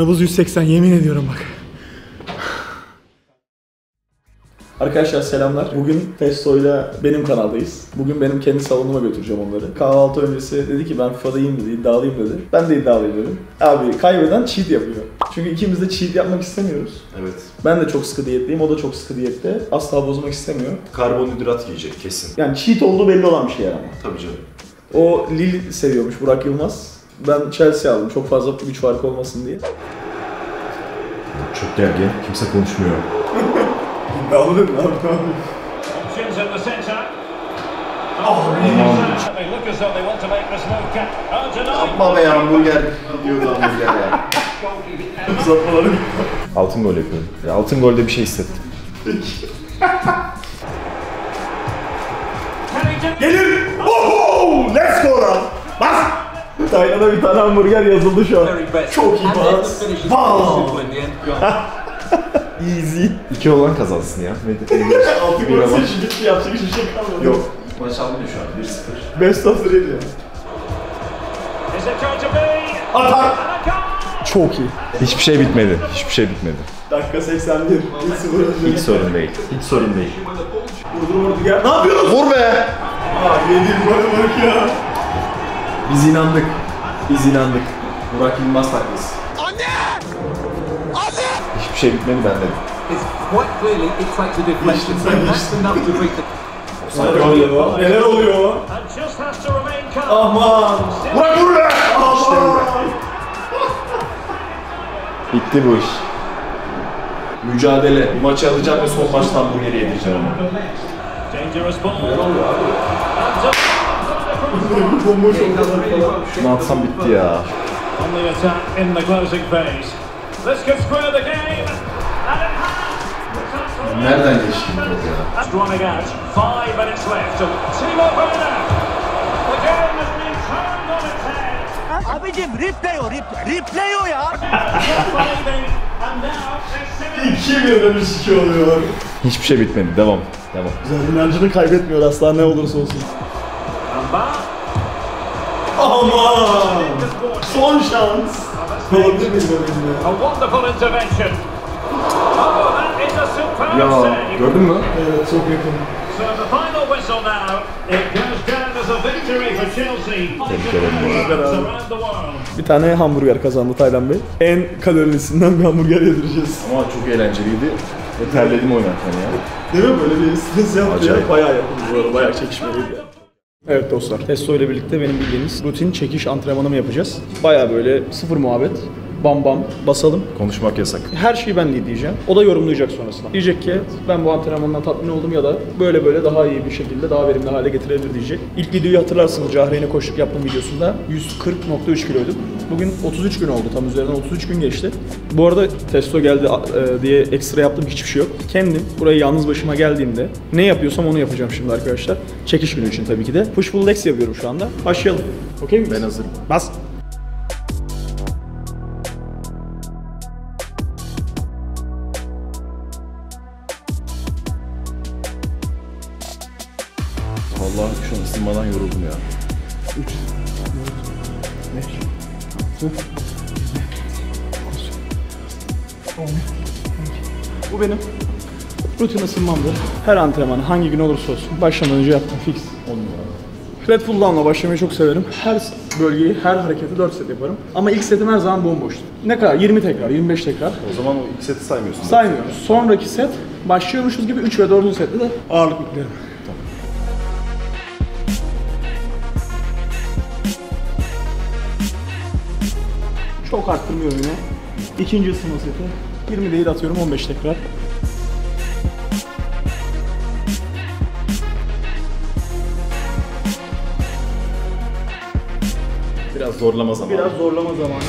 Nabız 180 yemin ediyorum bak. Arkadaşlar selamlar. Bugün Testo'yla benim kanaldayız. Bugün benim kendi salonuma götüreceğim onları. Kahvaltı öncesi dedi ki ben FIFA'dayım dedi, iddialıyım dedi. Ben de iddialıyım dedim. Abi kaybeden cheat yapıyor. Çünkü ikimiz de cheat yapmak istemiyoruz. Evet. Ben de çok sıkı diyetliyim, o da çok sıkı diyette. Asla bozmak istemiyor. Karbonhidrat yiyecek kesin. Yani cheat olduğu belli olan bir şey ama. Tabii canım. O Lille seviyormuş Burak Yılmaz. Ben Chelsea aldım çok fazla güç farkı olmasın diye. Çok gergin. Kimse konuşmuyor. Oh, move. Ca- Oh, denied. Yapma be hamburger. Diyordu hamburger ya. Uzatmaları Altın gol yapıyorum. Ya altın golde bir şey hissettim. Gelir! Oho! Let's go lan! Bas! Taylan'a bir tane hamburger yazıldı şu an. Çok iyi pas. Wow! Easy. İki olan kazansın ya. Altı gol seçim bitti yapacak hiçbir şey kalmadı. Yok. Maç almıyor şu an 1-0. Best of three diyor. Is it going to be? Atak! And a goal! Çok iyi. Hiçbir şey bitmedi. Hiçbir şey bitmedi. Dakika 81. 1-0 önde. Hiç sorun değil. Hiç sorun değil. Vurdur vurdu gel. Ne yapıyorsun? Vur be! Aa yediğim gole bak ya. Biz inandık. Biz inandık. Burak Yılmaz taklası. Hiçbir şey bitmedi ben dedim. It's quite clearly deflection. That's enough to the Neler oluyor? Neler oluyor? Aman! Burak vur be! Aman! Bitti bu iş. Mücadele. Bu maçı alacağım ve son maçta hamburgeri yedireceğim ama. Dangerous ball. And Bomboş oldu. Şunu atsam bitti ya. on the attack in the closing phase. This could square the game. Nereden geçti bu ya? Running out. Five minutes left. Timo Werner. The game has been turned on its head. Abicim replay o, replay, replay o ya. Not believing. And now it's similar. İki birden üç iki oluyor. Hiçbir şey bitmedi. Devam. Devam. Güzel inancını kaybetmiyor asla ne olursa olsun. Back. Aman! Son şans. Olabilir miyim böyle? A wonderful intervention. Oh, that is a superb Ya save. gördün mü? Evet çok yakın. So the final whistle now. It goes down as a victory for Chelsea. Around the world. Bir tane hamburger kazandı Taylan Bey. En kalorisinden bir hamburger yedireceğiz. Ama çok eğlenceliydi. Ve terledim oynarken ya. Değil mi? Böyle bir stres yaptı. Acayip. ya. Bayağı yapıldı bu arada. Bayağı çekişmeliydi ya. Evet dostlar, Testo ile birlikte benim bildiğiniz rutin çekiş antrenmanımı yapacağız. Bayağı böyle sıfır muhabbet, bam bam basalım. Konuşmak yasak. Her şeyi ben diyeceğim. O da yorumlayacak sonrasında. Diyecek ki ben bu antrenmandan tatmin oldum ya da böyle böyle daha iyi bir şekilde daha verimli hale getirebilir diyecek. İlk videoyu hatırlarsınız Cahreyn'e koştuk yaptığım videosunda 140.3 kiloydum. Bugün 33 gün oldu tam üzerinden 33 gün geçti. Bu arada testo geldi e, diye ekstra yaptığım hiçbir şey yok. Kendim buraya yalnız başıma geldiğimde ne yapıyorsam onu yapacağım şimdi arkadaşlar. Çekiş günü için tabii ki de. Push pull legs yapıyorum şu anda. Başlayalım. Okey miyiz? Ben hazırım. Bas. Rutin ısınmamdır. Her antrenman hangi gün olursa olsun başlamadan önce yaptım fix. Flat pull down'la başlamayı çok severim. Her bölgeyi, her hareketi 4 set yaparım. Ama ilk setim her zaman bomboştur. Ne kadar? 20 tekrar, 25 tekrar. O zaman o ilk seti saymıyorsun. Saymıyoruz. Sonraki set başlıyormuşuz gibi 3 ve 4. sette de ağırlık yüklerim. Çok arttırmıyorum yine. İkinci ısınma seti. 20 değil atıyorum 15 tekrar. Zorlama zamanı. Biraz zorlama zamanı.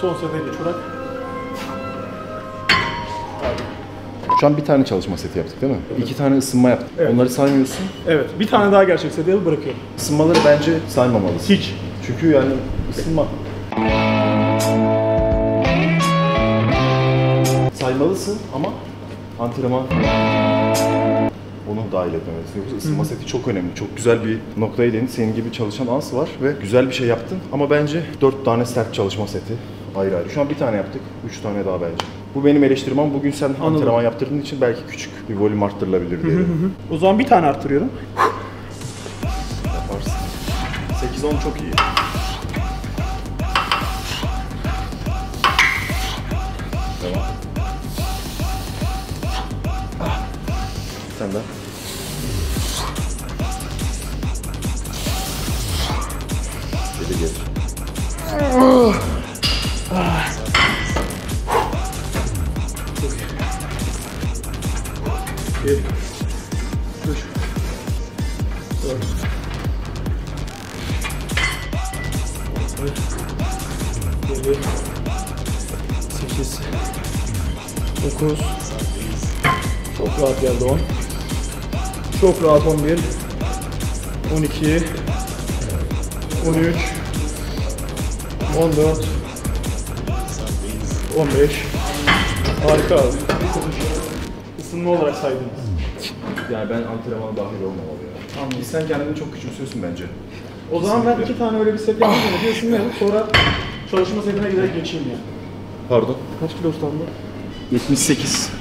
Son sefere geç bırak. Şu an bir tane çalışma seti yaptık değil mi? İki tane ısınma yaptık. Evet. Onları saymıyorsun. Evet, bir tane daha gerçek sefere bırakıyorum. Isınmaları bence saymamalısın. Hiç. Çünkü yani ısınma. Saymalısın ama antrenman onu dahil etmemelisin. Yoksa ısınma seti çok önemli. Çok güzel bir noktaya değindin. Senin gibi çalışan ans var ve güzel bir şey yaptın. Ama bence dört tane sert çalışma seti ayrı ayrı. Şu an bir tane yaptık. Üç tane daha bence. Bu benim eleştirim ama bugün sen antrenman yaptırdığın için belki küçük bir volüm arttırılabilir diye. O zaman bir tane arttırıyorum. Yaparsın. 8-10 çok iyi. Tamam. Sen de. Geri gel. 10. Çok rahat 11. 12. 13. 14. 15. Harika abi. Isınma olarak saydınız. Yani ben antrenmana dahil olmamalı ya. Anladım. Sen kendini çok küçümsüyorsun bence. O zaman ben iki tane öyle bir set yapayım mı? Bir sonra çalışma setine giderek geçeyim yani. Pardon. Kaç kilo ustandı? 78.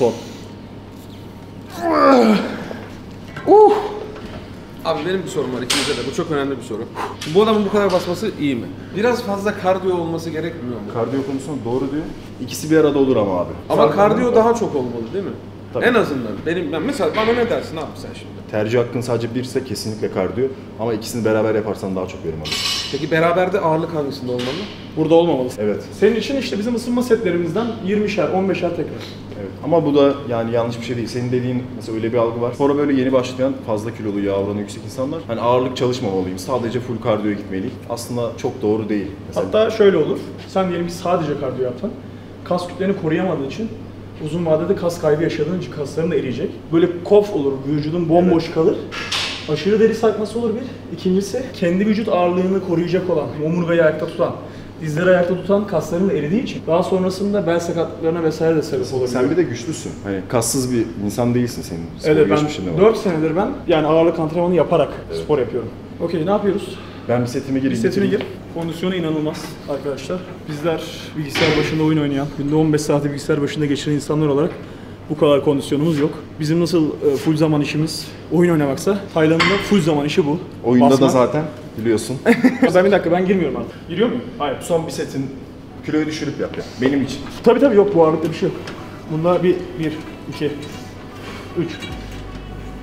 Son. Abi benim bir sorum var ikinize de. Bu çok önemli bir soru. Bu adamın bu kadar basması iyi mi? Biraz fazla kardiyo olması gerekmiyor mu? Kardiyo konusunda doğru diyor. İkisi bir arada olur ama abi. Ama kardiyo daha çok olmalı değil mi? Tabii. En azından. Benim ben mesela bana ne dersin abi sen şimdi? Tercih hakkın sadece birse kesinlikle kardiyo. Ama ikisini beraber yaparsan daha çok verim alırsın. Peki beraberde ağırlık hangisinde olmalı? Burada olmamalısın. Evet. Senin için işte bizim ısınma setlerimizden 20'şer, 15'er tekrar. Evet. Ama bu da yani yanlış bir şey değil. Senin dediğin mesela öyle bir algı var. Spora böyle yeni başlayan fazla kilolu yağ oranı yüksek insanlar hani ağırlık çalışmamalıyım. Sadece full kardiyo gitmeliyim. Aslında çok doğru değil. Mesela Hatta şöyle olur. Sen diyelim ki sadece kardiyo yaptın. Kas kütleni koruyamadığın için uzun vadede kas kaybı yaşadığın için kasların da eriyecek. Böyle kof olur, vücudun bomboş kalır. Aşırı deri sarkması olur bir. İkincisi kendi vücut ağırlığını koruyacak olan, omurgayı ayakta tutan, dizleri ayakta tutan kasların da eridiği için daha sonrasında bel sakatlıklarına vesaire de sebep olabilir. sen bir de güçlüsün. Hani kassız bir insan değilsin senin. Spor Evet ben geçmişin de var. 4 senedir ben yani ağırlık antrenmanı yaparak spor yapıyorum. Okey ne yapıyoruz? Ben bir setime gireyim. Bir setine gir. Kondisyonu inanılmaz arkadaşlar. Bizler bilgisayar başında oyun oynayan, günde 15 saati bilgisayar başında geçiren insanlar olarak bu kadar kondisyonumuz yok. Bizim nasıl e, full zaman işimiz oyun oynamaksa, Taylan'ın da full zaman işi bu. Oyunda Basma. da zaten biliyorsun. ben bir dakika ben girmiyorum artık. Giriyor muyum? Hayır. Son bir setin kiloyu düşürüp yap ya. Benim için. Tabii tabii yok bu ağırlıkta bir şey yok. Bunda bir, bir, iki, üç,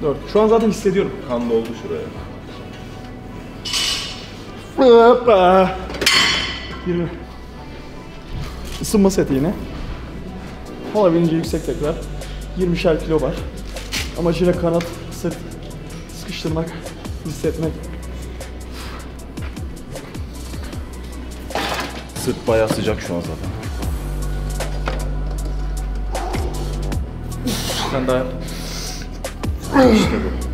dört. Şu an zaten hissediyorum. Kan doldu şuraya. Hoppa. 20. Isınma seti yine. Olabildiğince yüksek tekrar. 20'şer kilo var. Amacıyla kanat, sırt, sıkıştırmak, hissetmek. Sırt bayağı sıcak şu an zaten. Sen daha yap. İşte bu.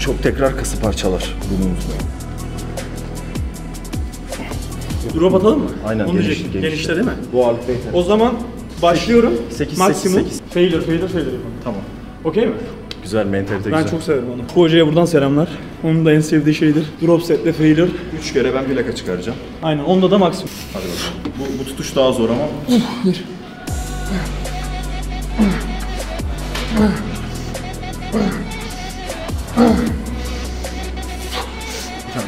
Çok tekrar kısa parçalar. Bunu unutmayın. Drop atalım mı? Aynen, Onu geniş- diyecektim. genişte. Genişte değil mi? Bu ağırlıkta yeter. O zaman başlıyorum. sekiz, Maksimum. sekiz, sekiz. Failure, failure, failure yapalım. Tamam. Okey mi? Güzel mentalite Ben güzel. çok severim onu. Bu hocaya buradan selamlar. Onun da en sevdiği şeydir. Drop setle failure. Üç kere ben plaka çıkaracağım. Aynen. Onda da maksimum. Hadi bakalım. Bu, bu tutuş daha zor ama. Tam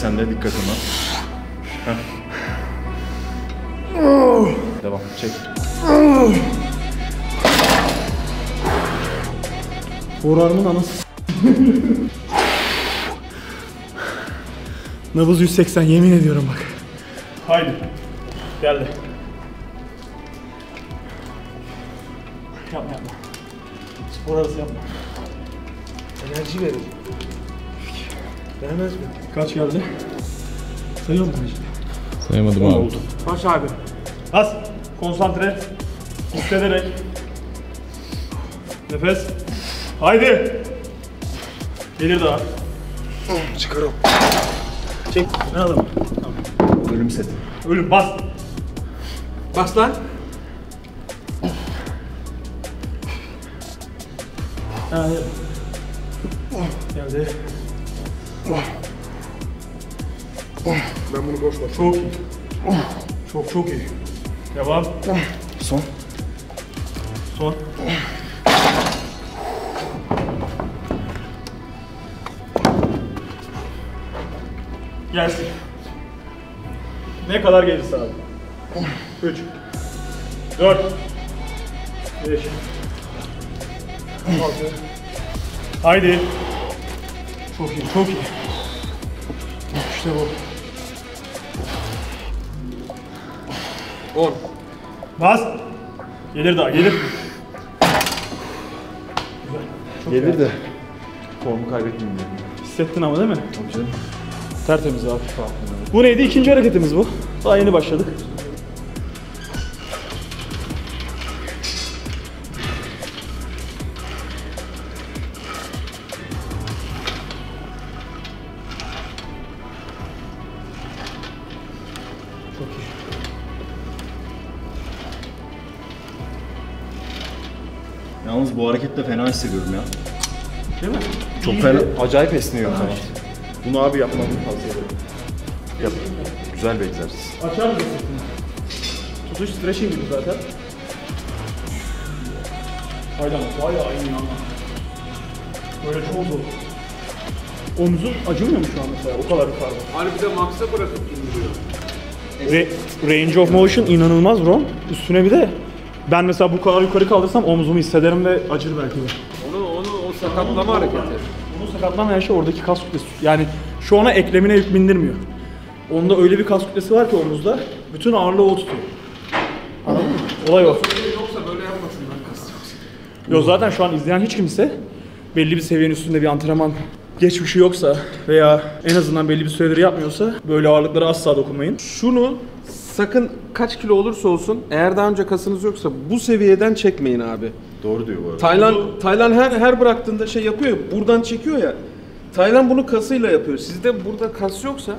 Negatifler de sende dikkat ona. Devam, çek. Forearm'ın anası. Nabız 180 yemin ediyorum bak. Haydi. Geldi. Yapma yapma. Spor arası yapma. Enerji verir. Vermez mi? Kaç geldi? Sayıyor musun işte? Sayamadım abi. Baş abi. Bas. Konsantre. Hissederek. Nefes. Haydi. Gelir daha. Çıkarım. Çek. Ne alalım? Ölüm seti. Ölüm bas. Bas lan. Geldi. Ben bunu boş ver. Çok iyi. Çok çok iyi. Devam. Son. Son. Gelsin. Ne kadar gelirse abi. 3 4 5 6 Haydi. Çok iyi, çok iyi. İşte bu. 10. Bas. Gelir daha, gelir. Gelir de formu kaybetmeyeyim dedim. Hissettin ama değil mi? Tabii canım. Tertemiz abi. Bu neydi? İkinci hareketimiz bu. Daha yeni başladık. Hareketle fena hissediyorum ya. Değil mi? Çok İyi fena, acayip esniyor kanat. Bunu abi yapmanı tavsiye ederim. Yap. Güzel bir egzersiz. Açar mısın sırtını? Tutuş stretching gibi zaten. Aynen bayağı iyi ama. Böyle çok zor. Omzun acımıyor mu şu an mesela o kadar yukarıda? Hani bir de max'a bırakıp indiriyor. Re- range of motion inanılmaz Ron. Üstüne bir de ben mesela bu kadar yukarı kaldırsam omzumu hissederim ve acır belki de. Onu, onu o sakatlama hareketi. Bunu sakatlamayan şey oradaki kas kütlesi. Yani şu ana eklemine yük bindirmiyor. Onda öyle bir kas kütlesi var ki omuzda. Bütün ağırlığı o tutuyor. Anladın mı? Olay o. Yoksa böyle yapmasınlar kas yoksa. Yo zaten şu an izleyen hiç kimse belli bir seviyenin üstünde bir antrenman geçmişi yoksa veya en azından belli bir süredir yapmıyorsa böyle ağırlıklara asla dokunmayın. Şunu sakın kaç kilo olursa olsun eğer daha önce kasınız yoksa bu seviyeden çekmeyin abi. Doğru diyor bu arada. Taylan Taylan her her bıraktığında şey yapıyor ya, buradan çekiyor ya. Taylan bunu kasıyla yapıyor. Sizde burada kas yoksa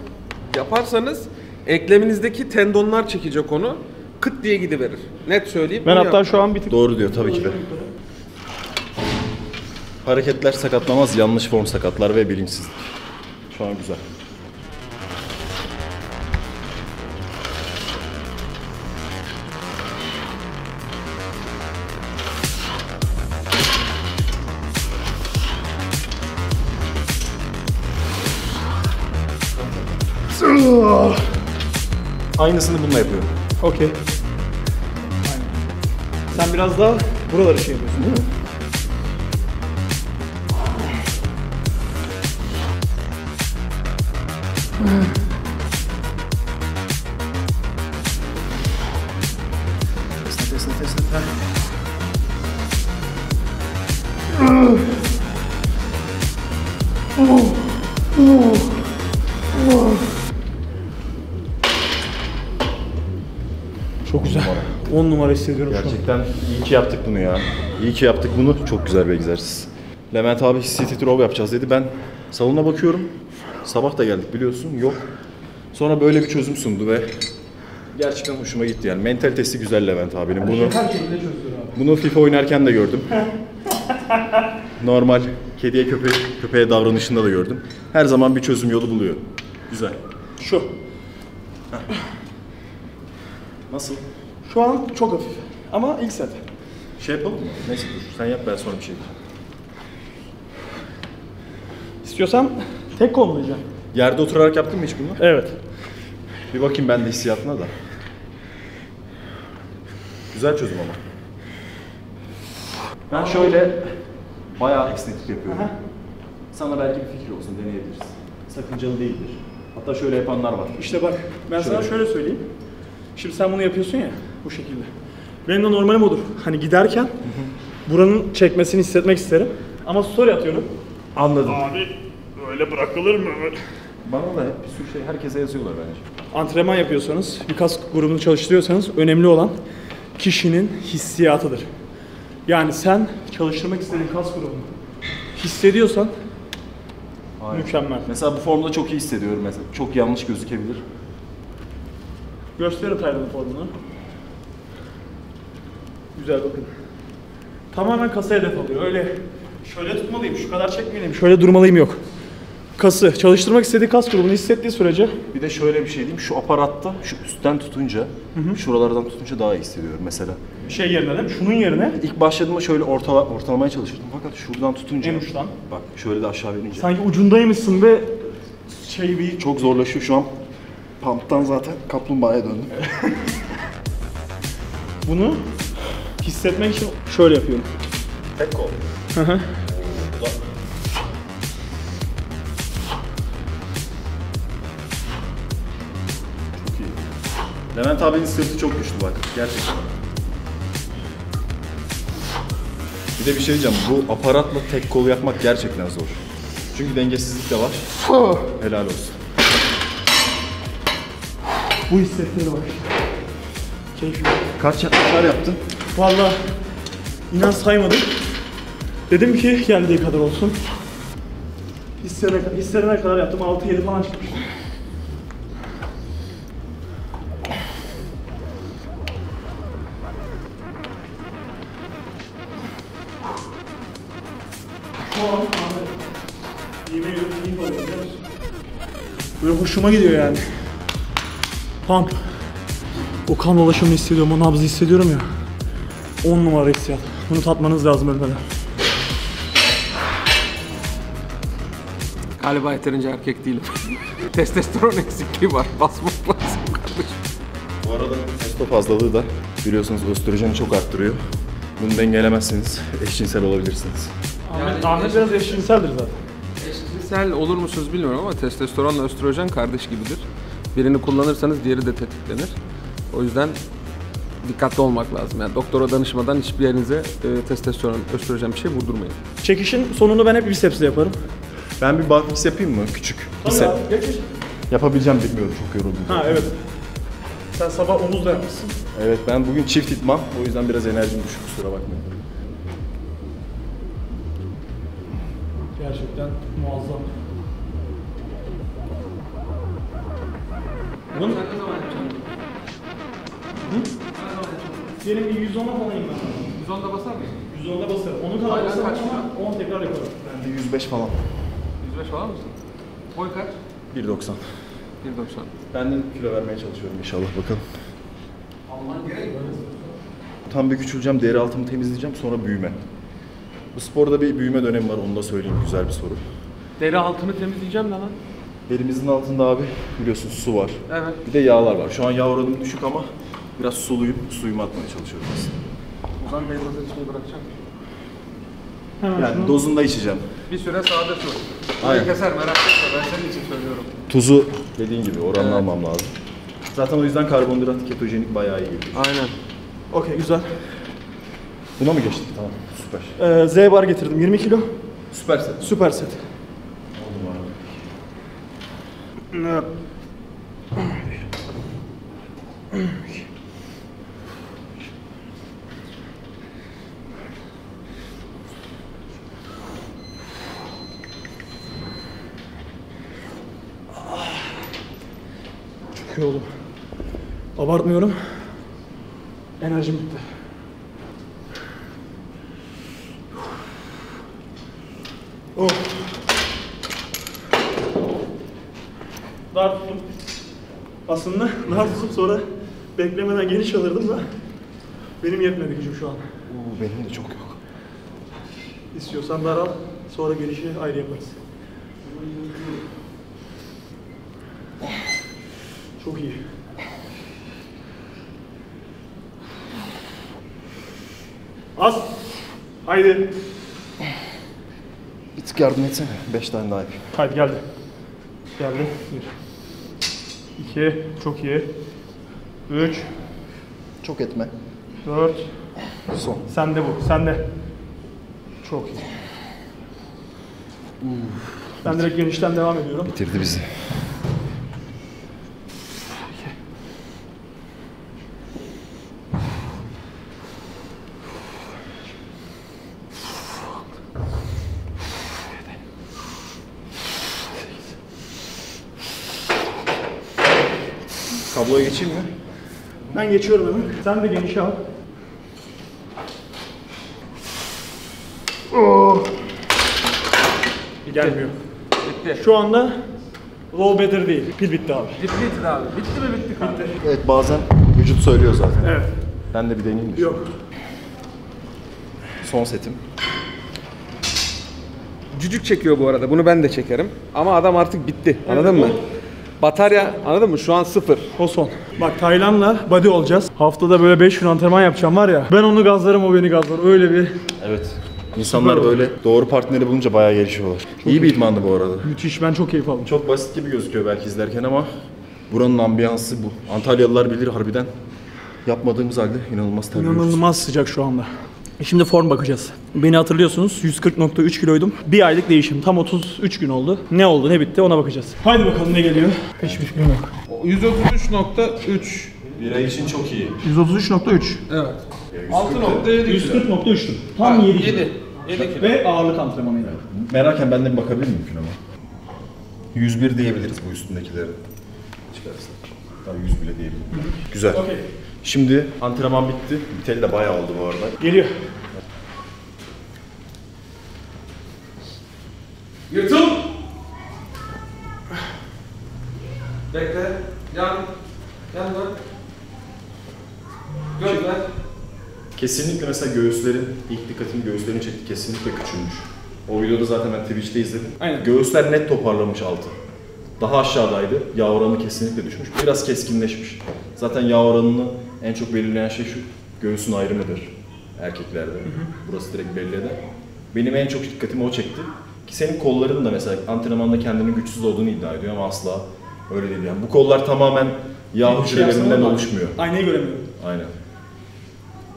yaparsanız ekleminizdeki tendonlar çekecek onu. Kıt diye gidiverir. Net söyleyeyim. Ben bunu hatta yap. şu an bir tık Doğru diyor tabii ki de. Hareketler sakatlamaz, yanlış form sakatlar ve bilinçsizlik. Şu an güzel. Aynısını bununla yapıyorum. okey. Sen biraz daha buraları şey yapıyorsun değil mi? Esnet, esnet, esnet. 10 numara hissediyorum şu an. Gerçekten iyi ki yaptık bunu ya. İyi ki yaptık bunu. Çok güzel bir egzersiz. Levent abi city row yapacağız dedi. Ben salona bakıyorum. Sabah da geldik biliyorsun. Yok. Sonra böyle bir çözüm sundu ve gerçekten hoşuma gitti yani. Mentalitesi güzel Levent abinin. Bunu bunu FIFA oynarken de gördüm. Normal kediye köpeğe, köpeğe davranışında da gördüm. Her zaman bir çözüm yolu buluyor. Güzel. Şu. Nasıl? Şu an çok hafif. Ama ilk set. Şey yapalım mı? Neyse dur. Sen yap ben sonra bir şey diyeceğim. İstiyorsan tek kol mu diyeceğim? Yerde oturarak yaptın mı hiç bunu? Evet. Bir bakayım ben de hissiyatına da. Güzel çözüm ama. Ben şöyle bayağı esneklik yapıyorum. Sana belki bir fikir olsun deneyebiliriz. Sakıncalı değildir. Hatta şöyle yapanlar var. İşte bak ben sana şöyle söyleyeyim. Şimdi sen bunu yapıyorsun ya bu şekilde. Benim de normalim odur. Hani giderken buranın çekmesini hissetmek isterim. Ama story atıyorum. Anladım. Abi öyle bırakılır mı? Bana da hep bir sürü şey herkese yazıyorlar bence. Antrenman yapıyorsanız, bir kas grubunu çalıştırıyorsanız önemli olan kişinin hissiyatıdır. Yani sen çalıştırmak istediğin kas grubunu hissediyorsan mükemmel. Mesela bu formda çok iyi hissediyorum mesela. Çok yanlış gözükebilir. Gösterin Taylan'ın formunu. Güzel bakın. Tamamen kasa hedef alıyor. Öyle şöyle tutmalıyım, şu kadar çekmeliyim, şöyle durmalıyım yok. Kası, çalıştırmak istediği kas grubunu hissettiği sürece Bir de şöyle bir şey diyeyim. Şu aparatta şu üstten tutunca, şuralardan tutunca daha iyi hissediyorum mesela. şey yerine değil mi? Şunun yerine İlk başladığımda şöyle ortala, ortalamaya çalışırdım fakat şuradan tutunca En uçtan. bak şöyle de aşağı verince sanki ucundaymışsın ve şey bir çok zorlaşıyor şu an. Pump'tan zaten kaplumbağaya döndüm. bunu hissetmek için şöyle yapıyorum. Tek kol. Çok iyi. Levent abinin sırtı çok güçlü bak. Gerçekten. Bir de bir şey diyeceğim. Bu aparatla tek kol yapmak gerçekten zor. Çünkü dengesizlik de var. Helal olsun. Bu hissettiği var. Keyifli. Kaç kaçlar yaptın? Valla inan saymadım. Dedim ki geldiği kadar olsun. Hissedene, hissedene kadar yaptım. 6-7 falan çıkmış. Böyle hoşuma gidiyor yani. Pump. O kan dolaşımını hissediyorum, o nabzı hissediyorum ya. 10 numara hissiyat. Bunu tatmanız lazım ölmeden. Galiba yeterince erkek değilim. Testosteron eksikliği var. Basmak lazım kardeşim. Bu arada testo fazlalığı da biliyorsunuz östrojeni çok arttırıyor. Bunu dengelemezseniz eşcinsel olabilirsiniz. Ahmet, Ahmet biraz eşcinseldir zaten. Eşcinsel olur musunuz bilmiyorum ama testosteronla östrojen kardeş gibidir. Birini kullanırsanız diğeri de tetiklenir. O yüzden dikkatli olmak lazım. Yani doktora danışmadan hiçbir yerinize e, testosteron, östrojen bir şey vurdurmayın. Çekişin sonunu ben hep bisepsle yaparım. Ben bir barfix yapayım mı? Küçük. Bir set. Yapabileceğim bilmiyorum çok yoruldum. Ha evet. Sen sabah omuz da yapmışsın. Evet ben bugün çift itmam. O yüzden biraz enerjim düşük kusura bakmayın. Gerçekten muazzam. Bunun... Hı? Diyelim bir 110'a falan inmem. 110'da basar mısın? 110'da basarım. Onu kadar basarım ama 10 tekrar yaparım. Ben de 105 falan. 105 falan mısın? Boy kaç? 1.90. 1.90. Ben de kilo vermeye çalışıyorum inşallah bakalım. Tam bir küçüleceğim, deri altımı temizleyeceğim sonra büyüme. Bu sporda bir büyüme dönemi var onu da söyleyeyim güzel bir soru. Deri altını temizleyeceğim de lan. Belimizin altında abi biliyorsun su var. Evet. Bir de yağlar var. Şu an yağ oranım düşük ama biraz suluyum. Suyumu atmaya çalışıyorum aslında. O zaman beyazı içmeyi bırakacağım. Hemen Yani şunu... dozunda içeceğim. Bir süre sade su. Aynen. Aynen. keser merak etme ben senin için söylüyorum. Tuzu dediğin gibi oranla Evet. almam lazım. Zaten o yüzden karbonhidrat ketojenik bayağı iyi geliyor. Aynen. Okey güzel. Buna mı geçtik? Tamam süper. Ee, Z bar getirdim 20 kilo. Süper set. Süper set. Çok iyi oldum. Abartmıyorum. Enerjim bitti. Oh. Dar tutum. Aslında dar tutup sonra beklemeden geniş alırdım da benim yetmedi gücüm şu an. Oo, benim de çok yok. İstiyorsan dar al, sonra gelişi ayrı yaparız. Çok iyi. Az. Haydi. Bir tık yardım etsene. 5 tane daha yapayım. Haydi geldi. Geldi. Bir. İki. Çok iyi. Üç. Çok etme. Dört. Son. Sende bu. Sende. Çok iyi. Ben direkt genişten devam ediyorum. Bitirdi bizi. Kabloya geçeyim mi? Ben geçiyorum hemen. Sen de geniş al. Oh. Gelmiyor. Bitti. Şu anda low better değil. Pil bitti abi. Bitti bitti abi. Bitti mi bitti kanka? Evet bazen vücut söylüyor zaten. Evet. Ben de bir deneyeyim de. Yok. Son setim. Cücük çekiyor bu arada. Bunu ben de çekerim. Ama adam artık bitti. Anladın mı? Batarya anladın mı? Şu an sıfır. O son. Bak Taylan'la body olacağız. Haftada böyle 5 gün antrenman yapacağım var ya. Ben onu gazlarım o beni gazlar. Öyle bir Evet. İnsanlar böyle doğru partneri bulunca bayağı gelişiyorlar. İyi bir idmandı bu arada. müthiş. Ben çok keyif aldım. Çok basit gibi gözüküyor belki izlerken ama buranın ambiyansı bu. Antalyalılar bilir harbiden. Yapmadığımız halde inanılmaz terliyoruz. İnanılmaz sıcak şu anda. Şimdi form bakacağız. Beni hatırlıyorsunuz 140.3 kiloydum. Bir aylık değişim. Tam 33 gün oldu. Ne oldu ne bitti ona bakacağız. Haydi bakalım ne geliyor. Hiçbir fikrim yok. 133.3 Bir ay için çok iyi. 133.3. Evet. 6.7 kilo. 140.3'tüm. Tam 7 7. 7 kilo. Ve ağırlık antrenmanıydı. Merakım ben de bir bakabilir miyim mümkün ama? 101 diyebiliriz bu üstündekileri. Çıkarsın. Daha 100 bile diyebilirim. Güzel. Okey. Şimdi antrenman bitti. Biteli de bayağı oldu bu arada. Geliyor. Yırtıl. Bekle. Yan. Yan dön. Göz ver. Kesinlikle mesela göğüslerin, ilk dikkatimi göğüslerin çekti. Kesinlikle küçülmüş. O videoda zaten ben Twitch'te izledim. Aynen. Göğüsler net toparlamış altı. Daha aşağıdaydı. Yağ oranı kesinlikle düşmüş. Biraz keskinleşmiş. Zaten yağ oranını en çok belirleyen şey şu. Göğsün ayrımıdır erkeklerde. Burası direkt belli eder. Benim en çok dikkatimi o çekti. Ki senin kolların da mesela antrenmanda kendinin güçsüz olduğunu iddia ediyor ama asla öyle değil yani. Bu kollar tamamen yağ hücrelerinden oluşmuyor. Aynayı göremiyorum. Aynen.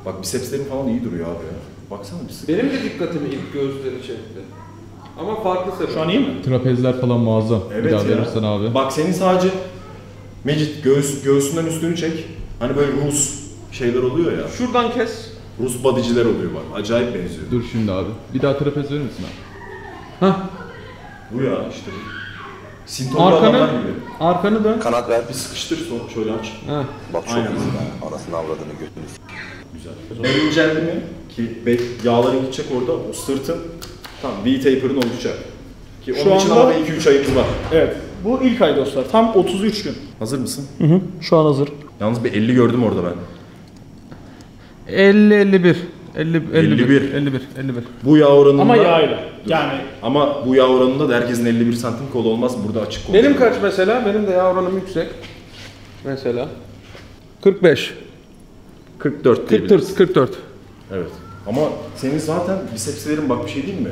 Bak bisepslerin falan iyi duruyor abi ya. Baksana biceps. Benim de dikkatimi ilk göğüsleri çekti. Ama farklı sebep. Şu an iyi mi? Trapezler falan muazzam. Evet bir daha ya. verirsen abi. Bak senin sadece Mecit göğüs, göğsünden üstünü çek. Hani böyle Rus şeyler oluyor ya. Şuradan kes. Rus bodyciler oluyor bak. Acayip benziyor. Dur şimdi abi. Bir daha trapez verir misin abi? Hah. Bu ya işte. Adamlar Arkanı, gibi. arkanı dön. Kanat ver. Bir sıkıştır son şöyle aç. Ha. Bak çok Aynen. iyisin ha. Anasını avradını götünü. Güzel. Bel inceldi mi? Ki bel, yağların gidecek orada. O sırtın tamam V-taper'ın oluşacak. Ki Şu onun için anda- ama 2-3 ayımız var. Evet. Bu ilk ay dostlar. Tam 33 gün. Hazır mısın? Hı hı. Şu an hazır. Yalnız bir 50 gördüm orada ben. 50 51. 50 51 51. 51 51. Bu yağ oranında... Ama yağıyla. Yani Ama bu yağ oranında da herkesin 51 santim kolu olmaz. Burada açık kol. Benim kaç mesela? Benim de yağ oranım yüksek. Mesela 45. 44 diyebiliriz. 44 44. Evet. Ama senin zaten bisepslerin bak bir şey değil mi?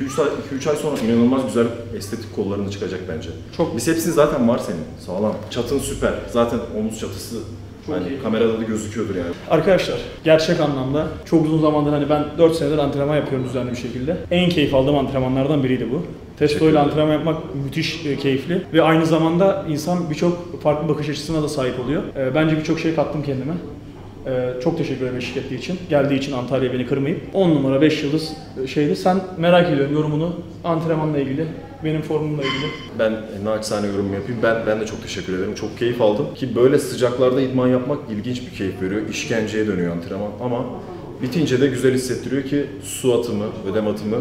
2-3 ay, 2-3 ay sonra inanılmaz güzel estetik kollarında çıkacak bence. Çok- Bisepsin zaten var senin. Sağlam. Çatın süper. Zaten omuz çatısı hani kamerada da gözüküyordur yani. Arkadaşlar gerçek anlamda çok uzun zamandır hani ben 4 senedir antrenman yapıyorum düzenli bir şekilde. En keyif aldığım antrenmanlardan biriydi bu. Testo ile antrenman yapmak müthiş e, keyifli ve aynı zamanda insan birçok farklı bakış açısına da sahip oluyor. E, Bence birçok şey kattım kendime. E, Çok teşekkür ederim eşlik ettiği için. Geldiği için Antalya'ya beni kırmayıp. 10 numara 5 yıldız e, şeydi. Sen merak ediyorum yorumunu antrenmanla ilgili benim formumla ilgili. Ben e, naçizane yorum yapayım. Ben ben de çok teşekkür ederim. Çok keyif aldım. Ki böyle sıcaklarda idman yapmak ilginç bir keyif veriyor. İşkenceye dönüyor antrenman ama bitince de güzel hissettiriyor ki su atımı, ödem atımı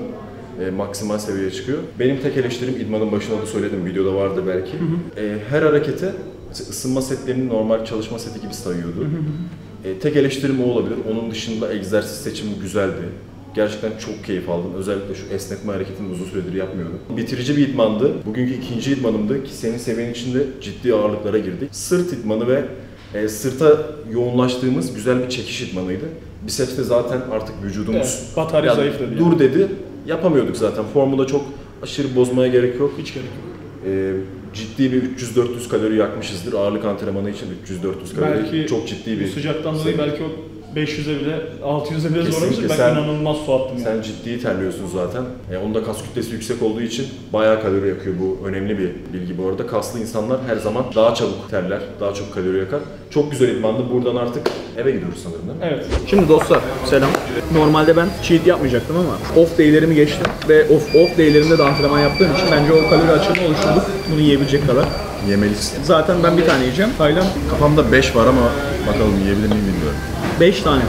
e, maksimal seviyeye çıkıyor. Benim tek eleştirim idmanın başında da söyledim, videoda vardı belki. E, her harekete ısınma setlerini normal çalışma seti gibi sayıyordu. E, tek eleştirim o olabilir. Onun dışında egzersiz seçimi güzeldi. Gerçekten çok keyif aldım. Özellikle şu esnetme hareketini uzun süredir yapmıyordum. Bitirici bir idmandı. Bugünkü ikinci idmanımdı ki senin seviyenin içinde ciddi ağırlıklara girdik. Sırt idmanı ve e, sırta yoğunlaştığımız güzel bir çekiş idmanıydı. Bisepste zaten artık vücudumuz Evet, batarya Ya zayıf dedi Dur yani. dedi. Yapamıyorduk zaten. Formu da çok aşırı bozmaya gerek yok. Hiç gerek yok. E, ciddi bir 300-400 kalori yakmışızdır. Ağırlık antrenmanı için 300-400 kalori Belki çok ciddi bir Bu sıcaktan dolayı belki o 500'e bile 600'e bile zorlamıştır. Ben Sen- inanılmaz su attım yani. Sen ciddi terliyorsun zaten. E, onun da kas kütlesi yüksek olduğu için bayağı kalori yakıyor. Bu önemli bir bilgi bu arada. Kaslı insanlar her zaman daha çabuk terler, daha çok kalori yakar. Çok güzel idmandı. Buradan artık eve gidiyoruz sanırım değil mi? Evet. Şimdi dostlar selam. Normalde ben cheat yapmayacaktım ama off day'lerimi geçtim ve off off day'lerimde de antrenman yaptığım için bence o kalori açığını oluşturduk. Bunu yiyebilecek kadar. Yemelisin. Zaten ben bir tane yiyeceğim. Taylan Kafamda 5 var ama bakalım yiyebilir miyim bilmiyorum. 5 tane.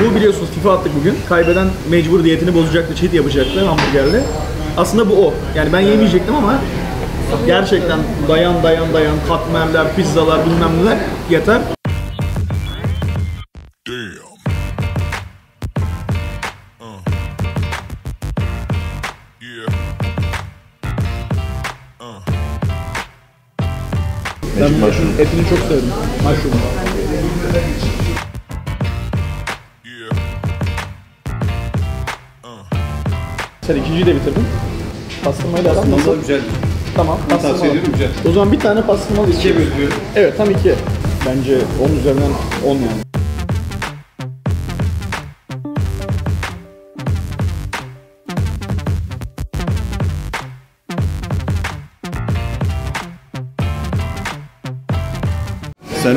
Bu biliyorsunuz FIFA attık bugün. Kaybeden mecbur diyetini bozacaktı, cheat yapacaktı hamburgerle. Aslında bu o. Yani ben yemeyecektim ama gerçekten dayan dayan dayan katmerler, pizzalar bilmem neler yeter. Ben bunun etini çok sevdim. Mushroom. Sen ikinciyi de bitirdin. Pastırmayı da aran nasıl? Güzel. Tamam. Tavsiye pastırmalı. ediyorum güzel. O zaman bir tane pastırmalı İkiye bölüyorum. Evet tam iki. Bence 10 üzerinden 10 yani.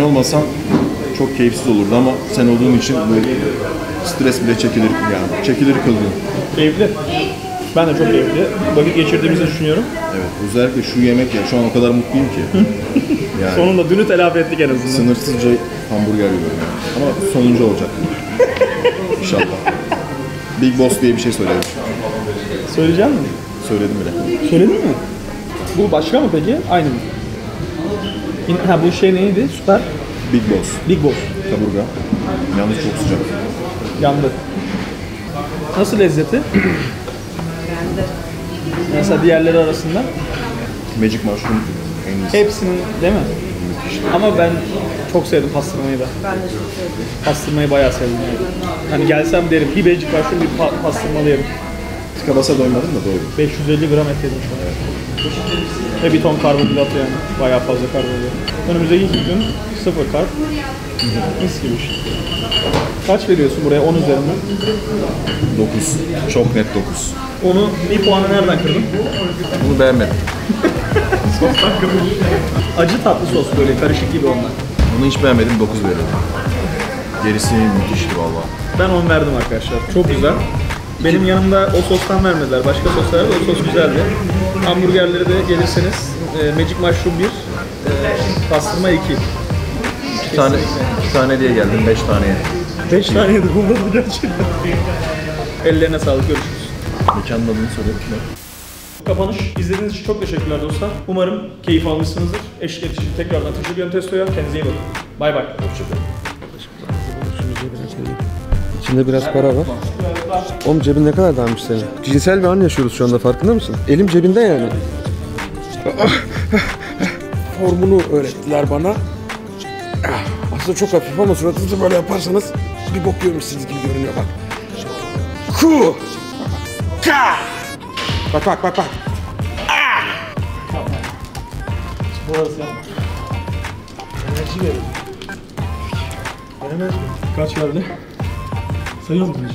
Olmasan çok keyifsiz olurdu ama sen olduğun için stres bile çekilir yani çekilir kılıyor. Keyifli. Ben de çok keyifli. Vakit geçirdiğimizi düşünüyorum. Evet özellikle şu yemek ya şu an o kadar mutluyum ki. Yani Sonunda dünü telafi ettik en azından. sınırsızca hamburger yiyorum yani. Ama sonuncu olacak. İnşallah. Big Boss diye bir şey söyledim. Söyleyeceğim mi? Söyledim bile. Söyledin mi? Bu başka mı peki? Aynı mı? Ha bu şey neydi? Süper. Big Boss. Big Boss. Kaburga. Yalnız çok sıcak. Yandı. Nasıl lezzeti? Mesela diğerleri arasında Magic Mushroom en iyisi. hepsinin değil mi? Ama ben çok sevdim pastırmayı da. Ben de çok sevdim. Pastırmayı bayağı sevdim yani. Hani gelsem derim bir var şunu bir pa- pastırmalı yerim. Tıka basa doymadım da doydum. 550 gram et yedim şu an. Ve bir ton karbonhidrat yani. Bayağı fazla karbonhidrat. Önümüzdeki iki gün sıfır karb. Mis gibi işte. Kaç veriyorsun buraya 10 üzerinden? 9. Çok net 9. Onu bir puanı nereden kırdın? Bunu beğenmedim. Acı tatlı sos böyle karışık gibi onlar. Bunu hiç beğenmedim 9 veriyorum. Gerisi müthişti valla. Ben 10 verdim arkadaşlar. Çok güzel. Benim yanımda o sostan vermediler. Başka sos verdi. O sos güzeldi. Hamburgerleri de gelirseniz e, Magic Mushroom 1, e, pastırma 2. 2 tane, iki tane diye geldim 5 taneye. 5 tane yedim bunları gerçekten. Ellerine sağlık. Görüşürüz. Mekanın adını söyledik mi? Kapanış. İzlediğiniz için çok teşekkürler dostlar. Umarım keyif almışsınızdır. Eşlik için tekrardan teşekkür ederim Testo'ya. Kendinize iyi bakın. Bay bay. Hoşçakalın. İçinde biraz para var. Oğlum cebin ne kadar dağılmış senin. Cinsel bir an yaşıyoruz şu anda farkında mısın? Elim cebinde yani. Formunu öğrettiler bana. Aslında çok hafif ama suratınızı böyle yaparsanız bir bok yiyormuşsunuz gibi görünüyor bak. Ku! Ka! Bak bak bak bak. Kaç verdi? 肥肉不能